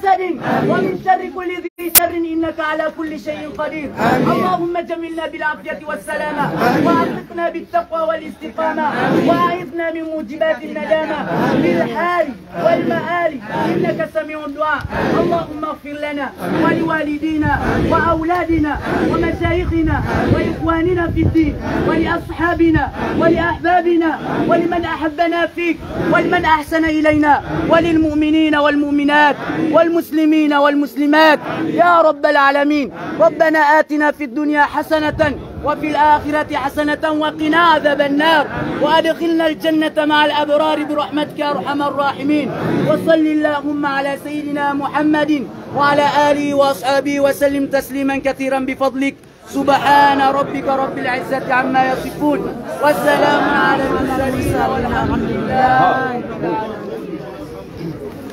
حسد ومن شر كل ذي شر إنك على كل شيء قدير. اللهم جملنا بالعافية والسلامة. وأرزقنا بالتقوى والاستقامة. وأعذنا من موجبات الندامة. بالحال والمآل. إنك سميع الدعاء. اللهم اغفر لنا ولوالدينا وأولادنا ومشايخنا وإخواننا في الدين ولأصحابنا ولأحبابنا ولمن أحبنا فيك ولمن أحسن إلينا وللمؤمنين والمؤمنات والمسلمين والمسلمات. يا رب العالمين. ربنا آتنا في الدنيا حسنة وفي الآخرة حسنة وقنا عذاب النار. وأدخلنا الجنة مع الأبرار برحمتك يا أرحم الراحمين. وصل اللهم على سيدنا محمد وعلى آله وأصحابه وسلم تسليما كثيرا بفضلك. سبحان ربك رب العزة عما يصفون. والسلام على المرسلين والحمد لله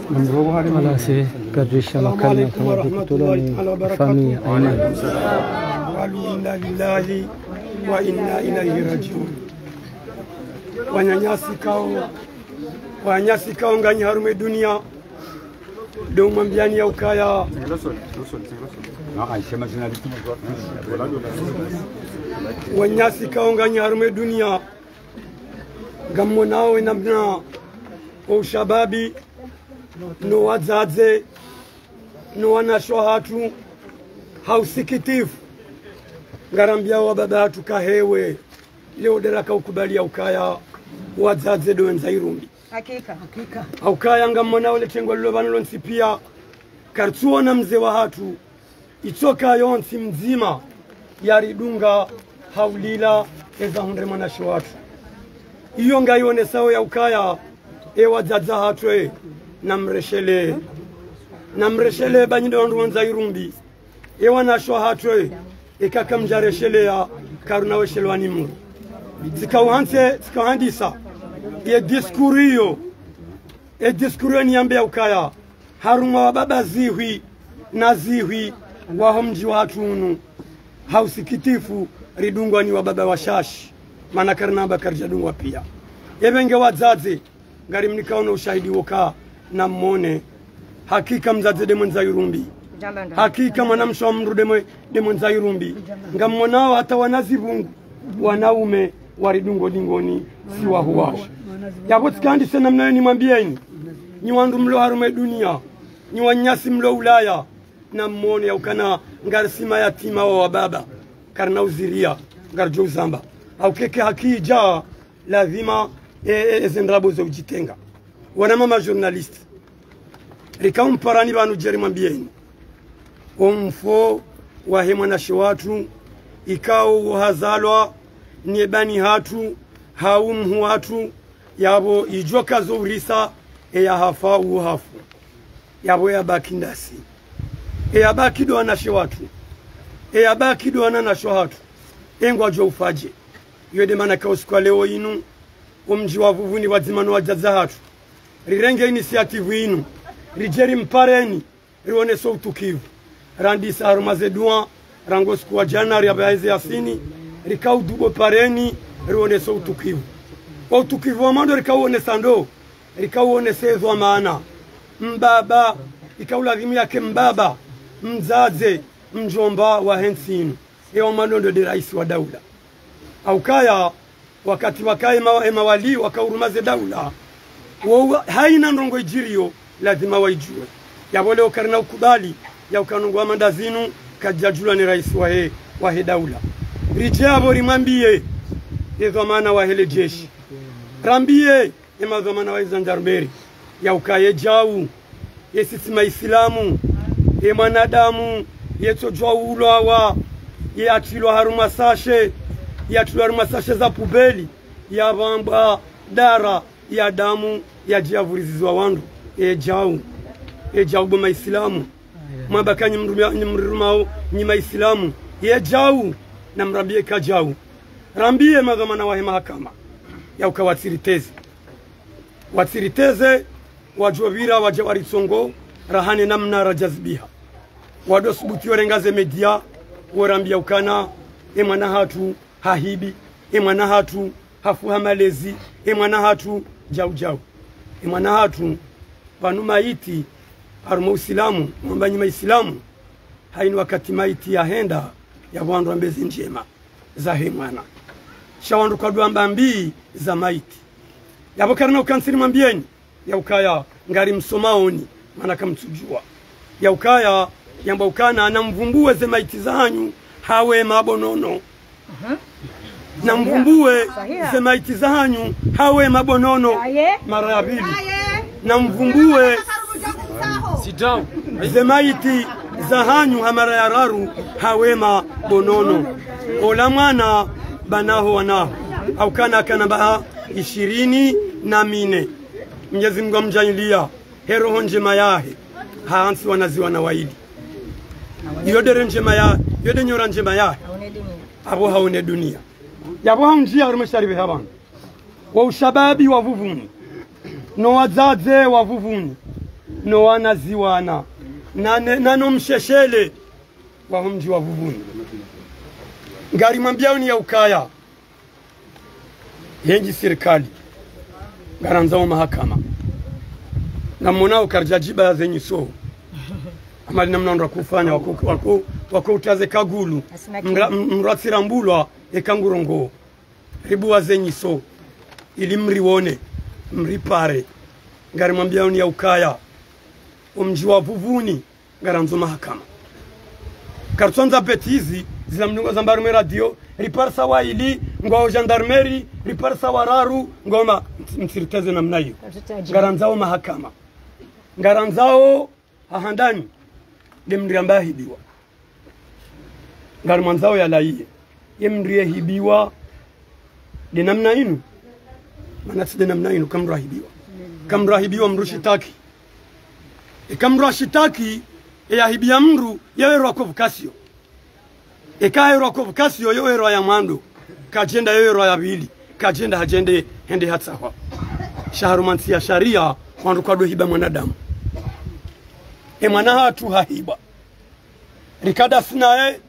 Ala se kadrisha makala kama vikutula ni famia aina qalu inna lillahi wa inna ilaihi rajiun wanyanyasi kao wanyasi kao ngani harume dunia do mwambiani ya ukaya wanyasi kao ngani harume dunia gammo nawe namna ushababi no wadzadze no wanashwa hatu hausikitifu ngarambia wa baba hatu kahewe leo dera kaukubalia ukaya wadzadze doenza irumbi Hakika. Hakika. aukaya ngammona letengwa nsipia lonsipia kartsuona mzee wa hatu itsoka yonsi mzima yaridunga haulila eza hundre mwanashe watu iyo ngaionesawo ya ukaya ewadzadza hatwe namreshele. Namreshele wanza irumbi. Ewanashwa hatwe. Ekakamjaresheleya karunaweshelwani mru zikauhanse zikauhandisa ye diskuru iyo e diskuru iyo niyambe ukaya. Harumwa wa baba zihwi na zihwi waho mji wa unu hausikitifu ridungwa ni wa baba wa shashi. Mana karinamba karijadungwa pia. Yevenge wadzadze ngari mnikaona ushahidi wokaa na mmone. Hakika mzadze demwenza irumbi. Jambanda. hakika mwanamsho wa mndu demwe demwenza irumbi. Ngammonao hata wanazivungu wanaume waridungo dingoni si wahuwasha namnayo nimwambieni ni wandu mlo harume dunia. Ni wanyasi mlo ulaya. Na mmone yaukana ngarisima yatima wa wababa. Karna uziria ngarjo uzamba. Aukeke hakija lazima e- e- ezendrabo ujitenga wanamama journalist rikaumparani vanu jeri mwambieni omfo wahe mwanashe watu ikao uhazalwa niebani hatu haumhu hatu yabo ijoka zourisa eyahafa uhafu yabo yabaki ndasi. Eyabaki do anashe watu eyabaki do ananasho hatu engwajo ufaje. Yode mana kausikwa leo inu omji wa vuvuni wadzimano wajaza hatu rirenge inisiativu inu. Rijeri mpareni. Rioneso utukivu. Randisa harumazeduan rango siku wa janari abaeze yasini rikaudubo pareni rioneso utukivu. Kwa utukivu wa mando rikauonesa ndo rikauonesezwa maana. Mbaba ikaulazimu yake mbaba mzaze mjomba wa hensinu ewa mando ndo de rais wa daula. Aukaya wakati wakae mawali emawali wakaurumaze daula haina ndongo ijirio lazima waijue. Yabo leo karina ukubali ya manda mandazinu kajajula ni rais wahe wahe daula. Rijabo rimwambie ezwamana wahele jeshi. Rambie emazwamana wa zandarmeri ya ukaye jau yesisi maislamu ye mwanadamu yetsojwa ulwawa ye atilwa haruma sashe atilwa haruma sashe za pubeli yavambwa dara ya damu yajiavurizizwa wandu ejau ejau bo maislamu. Mwambaka nyimrumao nyi maislamu. Yejau namrambie kajau rambie madhamana wahe mahakama yauka watsiriteze watsiriteze wajovira waja waritsongo rahane namna rajazbiha. Wadosubutiwa rengaze media worambia ukana emwana mwana hatu hahibi emwana mwana hatu hafuha malezi e mwana hatu jau jau. Imana hatu panu maiti aruma usilamu mwambanyima isilamu haini wakati maiti yahenda yavandu ambezi njema za zahe mwana. Shawandu kwadwamba mbii za maiti. Yavokarina ukansiri mwambieni yaukaya ngari msomaoni mana kamtsujua yaukaya yamba ukana namvumbue ze maiti zanyu hawe mabonono na mvumbue semaiti zanyu hawe mabonono mara ya pili. Na mvumbue semaiti zahanyu za hanyu hamara ya raru hawe mabonono. Ola mwana banaho wanaho au kana kana baha ishirini na mine. Mwenyezi Mungu mjailia heroho njema yahe haansi wanaziwa na waidi. Yodere njema yahe yode nyora njema yahe abo haone dunia yabo njia arumesharibe habana wa ushababi wa vuvuni. No wazaze wa vuvuni. No wanaziwana nano msheshele wa mji wa vuvuni. Ngari mwambiao ni ya ukaya. Yenji serikali ngaranzao mahakama. Namonao karjajiba zenyu so. Amali namnaondra kufanya wako- wako- wakoutaze kagulu. Mratsirambulwa mratsira mbulwa ekangurongo ribuwaze zenyi so ili mriwone mripare. Ngari mwambia ya ukaya. Umji wa vuvuni ngaranzo mahakama kartsonza betizi hizi zina mnungo za mbarume radio riparsa wa ili ngwao gendarmeri riparsa wa raru ngoma msiriteze namna hiyo. Ngaranzao mahakama. Ngaranzao ahandani demndri ambaye hibiwa ngari mwanzao yalaiye yemndrie hibiwa. De namna inu? Mana side namna inu? Kamrahibiwa kamrahibiwa ikamrwa shitaki. Eyahibia mru yewerwa kovukasio ikaherwa kovukasio yowerwa ya mwando kajenda yowerwa ya vili. Kajenda hajende hende hatsahwa shaharumansi ya sharia wandu hiba mwanadamu. Emwana hatu hahiba rikada sinaye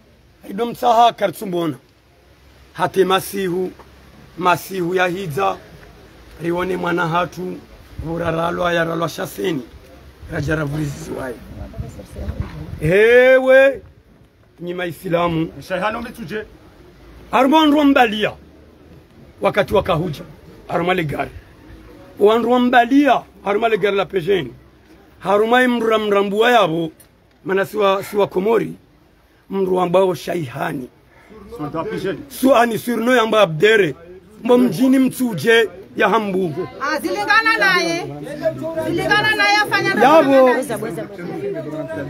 ridomsaha karitsumbona hate masihu masihu yahidza riwone mwana hatu vuraralwa yaralwa shaseni. Rajaravuriziziwaye hewe nyima isilamu. Mituje arumwandu mbalia. Wakati wakahuja arumale gari. Wandu mbalia arumale gari la pejeni. Harumai mramrambua yavo yabo mana siwa, siwa komori. Mru ambao shaihani sonta ni surno yamba abdere. Mbo mjini mtsuje ya hambugu Ah, zilingana naye. Zilingana naye afanya na yabo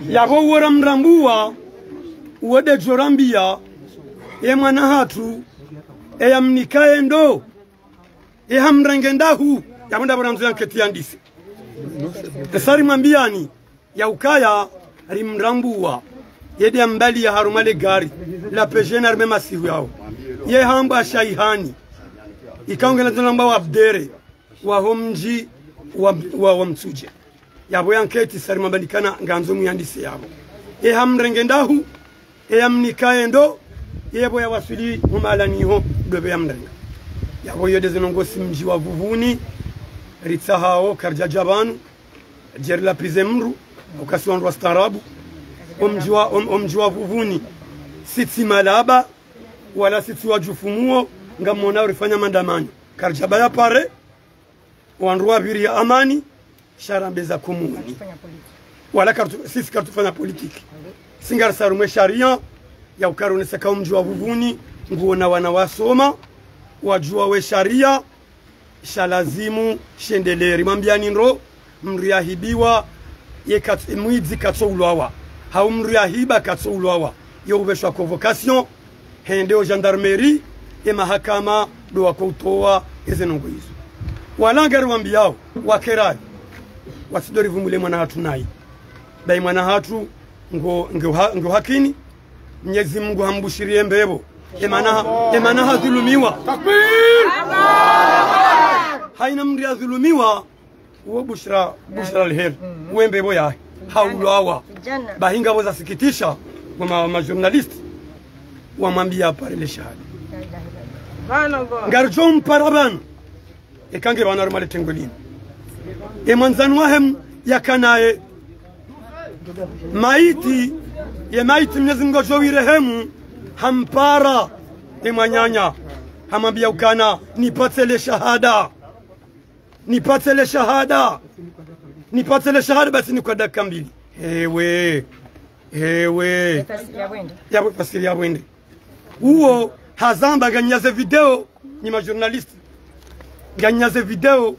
yabo wora mrambua uwede jorambia ye mwana hatu eyamnikaye ndo ehamrenge ndahu yabonda boranzo yanketi yandise tesari mwambiani yaukaya rimrambua yede ambali ya harumale gari la pejena arme masihu yao. Ye hamba shaihani ikaongela namba wa abdere wa homji wa, wa, wa mtsuje. Yabo yanketi sari mabandikana nganzo muyandisi yabo. Ye hamrenge ndahu ye yamnikaye ndo yebo yawasili mumalaniho dobe yamrenga yabo yode zinongo mji wa vuvuni ritsa hao karja jabanu jeri la pize mru ukasi wandu wa starabu omji wa, om, omji vuvuni. Sitsi malaba wala sitsi wa jufumuo ngamona urifanya mandamanyo karjaba ya pare wanrua waviri ya amani sharambe za komuni wala kartu, sisi kartufanya politiki. Singarisarumwe sharia ya ukaronesa saka omjua vuvuni nguona wana wasoma wajua we sharia shalazimu shendeleri mwambiani ndo mriahibiwa ye kat, mwidzi katsoulwawa hau ya katsoulwawa kovokasyon convocation o gendarmerie e mahakama do wakoutoa ezenongo hizo. Walangari wambiyao wakerari wasidori vumule mwana hatu nai. Bai mwana hatu ngo, ngo, ha, ngo hakini. Mnyezi mungu hambushirie mbebo. Emana, emana hadhulumiwa haina mri adhulumiwa uwo bushra bushra alher uwe mbebo yahe haulwawa bahinga bo zasikitisha kwa majournalist wamwambia parele shahada. Ngarjo mpara banu ekange bana rumale tengolini. E manzanu wahem yakanaye. Maiti ye maiti Mwenyezi Mungu ajoirehemu hampara. Emwanyanya hamwambia ukana nipate le shahada. Nipate le shahada nipate ile shahada basi ni kwa dakika mbili. Ewe ewe. Yabwe fasiri yabwende uwo hazamba ganyaze video ni majournalist. ganyaze video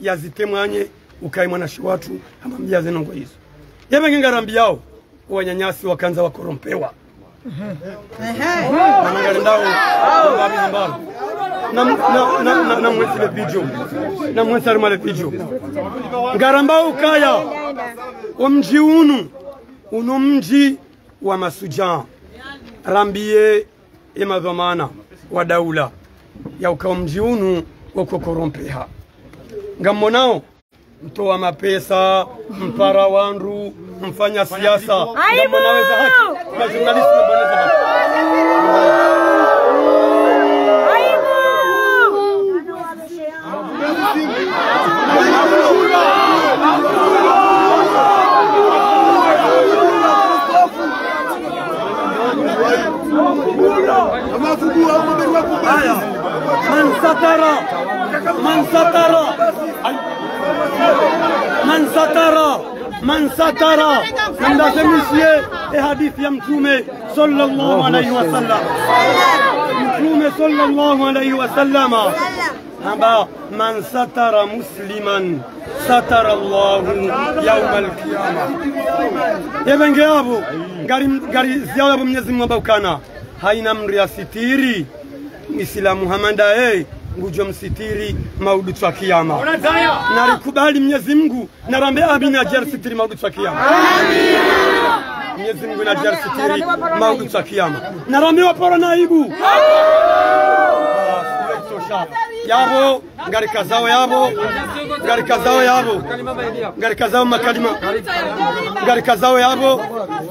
yazitemwanye ukaye mwanashi watu amambiaze nongo hizo. Yebe ngingarambiyao wanyanyasi wakanza wakorompewa nanangalendao mbabi hambalo namwensile video namwensarimale video ngaramba ukaya. Wa mji unu. Uno mji wa masuja. Rambie emadhamana wa daula. Ya ukao mji unu wokokorompeha ngammonao mtoa mapesa mpara wandu mfanya siasa. Ngammonaweza haki. Majurnalisti namboneza haki من ستر من ستر من ستر من ستر من ستر من ستر من ستر من صلى الله عليه وسلم من صلى الله عليه وسلم من ستر مسلما ستر الله يوم القيامه يا بن جابو غاري غاري زياره بمنزل مباوكانا haina mri ya sitiri. Islamu hamanda eh ngujo msitiri maudu twa kiyama. Narikubali Mwenyezi Mungu narambe amina ajar sitiri maudu twa kiyama. Mwenyezi Mungu na jar sitiri maudu twa kiyama. Narambe wapora naibu tosha yabo ngarika zao yabo ngarika zao yabo ngarika zao makalima ngarika zao yabo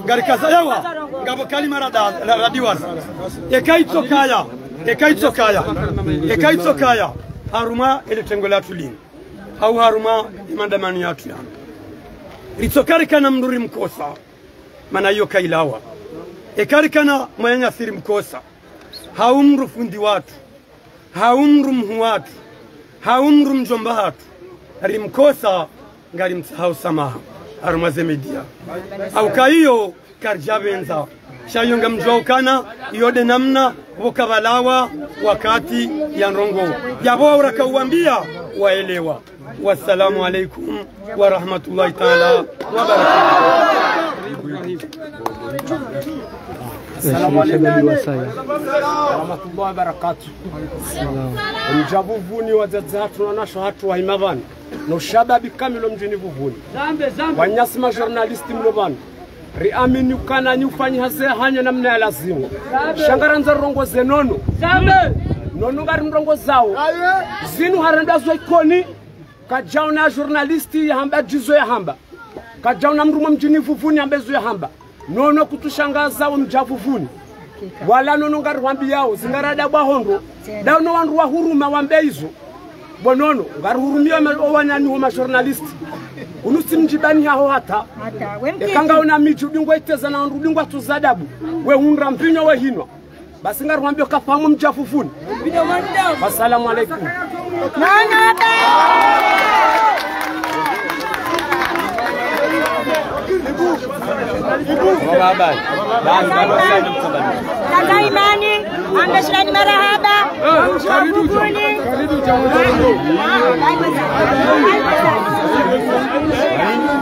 ngarika zao yawa ngabo kalima rada kaya ekaitsokaya ekaitsokaya ekaitsokaya haruma ile tengo la tulini au haruma imandamano yatu ya ritsokarikana mnduri mkosa mana hiyo kailawa ekarikana mwanyathiri mkosa. Haumru fundi watu. Haumru mhu watu. Haumru mjomba hatu. Rimkosa ngari msahau samaha. Arumaze media. Au kaiyo karjabenza. Shayonga mjwaukana yode namna vokavalawa wakati ya nrongo. Yabo urakauambia waelewa. Wassalamu alaikum warahmatullahi taala Shabali wasaya. warahmatullahi wabarakatu mjavuvuni wadzadzatu nanasho hatu wahima vanu noshababi kamilo mjini vuvuni. Wanyasi majornalisti mlo vanu ri amini kana ni ufanya hase hanya na mnaya lazima shangaranza rongo zenono nonu ngari mrongo zawo zinu harenda zoikoni kajauna journalisti yahamba jizo yahamba kajauna mrumo mjini vuvuni yambezo yahamba nono kutushangazawo mja vuvuni. Wala nono ngari wambi yawo zingarada bwahondo dauno wandu wahuruma wambeizo bonono ngari hurumia owanyaniwo majournalisti unusi mjibani yaho hata. Ekanga una miji udingwa iteza na udingwa tuzadabu wehundra mpinyo wehinwa basi ngari hwambio kafamu mjafufuni wasalamu alaikum. Kaka Imani, ameshirani marahaba. Karibuni.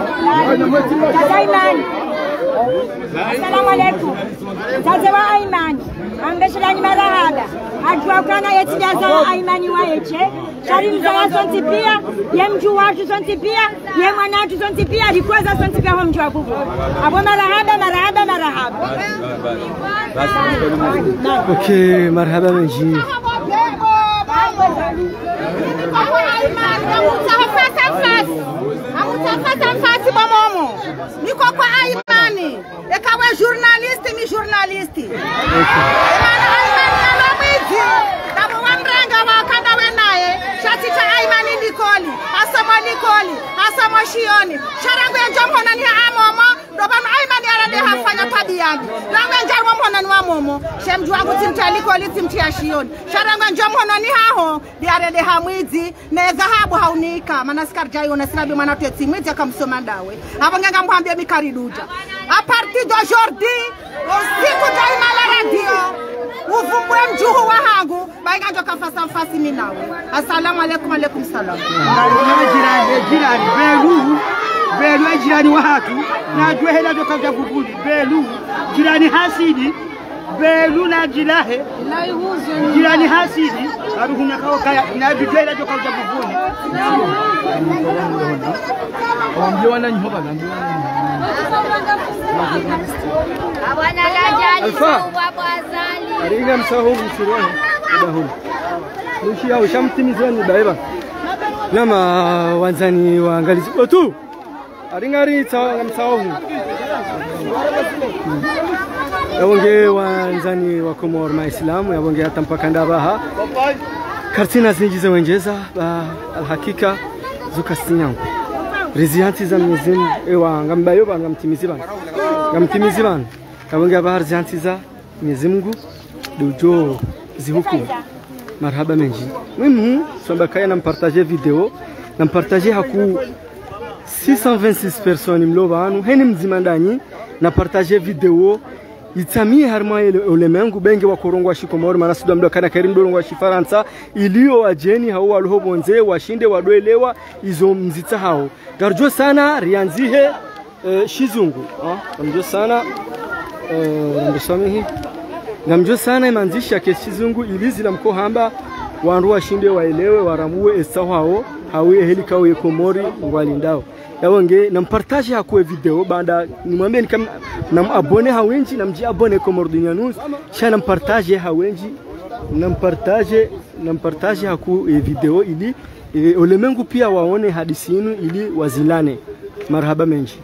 Kaka Imani. Assalamu alaikum. Zaze wa Imani. Ambeshirani marahaba. Ajua kana yeti Imani wa yeche. Shari mzala sonti pia, ye mju watu sonti pia, ye mwana watu sonti pia, alikuweza sonti pia ho mju wa. Abo marahaba, marahaba, Ok, مرحبا منجی Me. Eu jornalista e jornalista. Eu Nicole. A Nicole. A Sama yenjomhona ni amomo ndobano habiyani nangwe njari momhononi wa momo. Shemju wangu timtaliko litimtia shioni. Sharangwe njo mhononi haho. Diarede hamwidzi nezahabu haunika. Mana sikarjaiona sirabi mwana tetsi mwidzi akamsoma ndawe. Hapo ngenga mhambia mikariduja a partir d'aujourd'hui usiku taimala radio uvumbwe mjuhu wa hangu. Bainganjo kafasa mfasi minawe. Assalamu alaikum alaikum salam. Jirani jirani belu ya jirani wa hatu najua hela toka vya kukuli belu jirani hasidi belu na jilahe jirani hasidi aruhuna kaokaya na vijua hela toka vya vuvuli Alfa. Aringa msahu msirani. Udahuni. Nushi au shamtimizeni baiba. Nama wanzani waangalizi otu. Aringa ri tsa msahu. Wanzani wa Komor Maislamu yawonge hata mpaka ndabaha. Kartina zinjize wenjeza ba alhakika zukasinyangu. Rizianti za Mwenyezi Mungu ewa ngambayo ba ngamtimizi bana. Yawonge abahar zianti za Mwenyezi dojo zihukumu marhaba menji mwimu swambakaya nampartage video nampartage haku 626 personnes mlo banu heni mzima ndanyi napartage video itsamie harima ele- ulemengu benge wa korongo wa shikomori mana sidwa mdo kana karim dorongo wa shifaransa. Iliyo wajeni hao waluho bonze washinde wadoelewa izo mzita hao. Garjo sana rianzihe e, shizungu. Ah, mjo sana eh, na namjo sana imanzisha ke chizungu ilizi la mko hamba wandu washinde waelewe waramue esaho hao hawe helikao yekomori ye komori ngwalindao yawonge nampartage hakuwe video baada nimwambie nikam abone hawenji abone kwa dunia news sha nampartage hawenji nampartage nampartage haku e video ili e, ulimwengu pia waone hadisi yenu ili wazilane. Marhaba menji